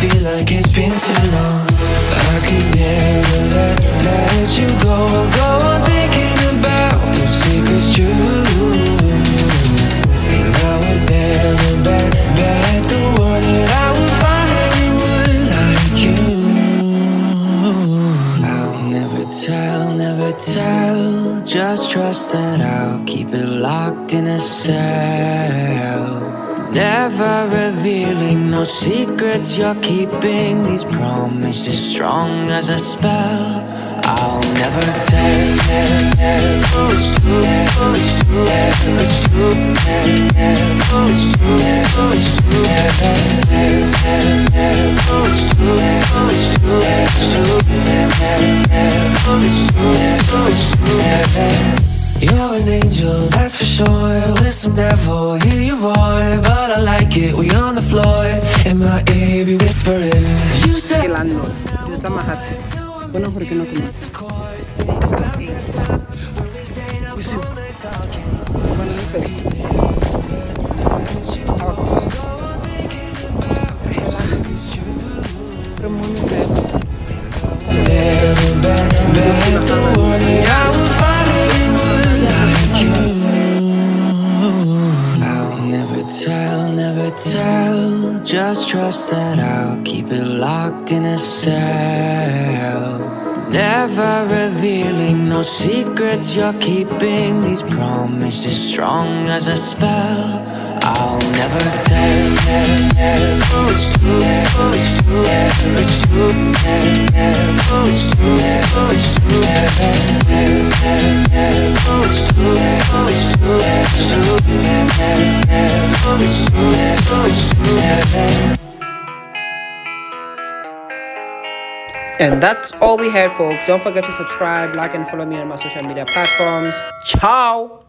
feels like it's been too long I could never let, let you go Go on thinking about those secrets true And I would never bet, bet the world that I would find you I'll never tell, never tell. Just trust that I'll keep it locked in a cell. Never revealing no secrets you're keeping. These promises strong as a spell. I'll never tell. True, it's true, it's that's for sure. With some devil, hear you roar, but I like it. We on the floor, in my ear, be whispering. You step landlord dilo tsa mahatshe bona gore ke nako mang Bosigo. Just trust that I'll keep it locked in a cell Never revealing no secrets you're keeping These promises strong as a spell I'll never tell, true, true, true true, true true, true, true and that's all we had, folks. Don't forget to subscribe, like, and follow me on my social media platforms. Ciao!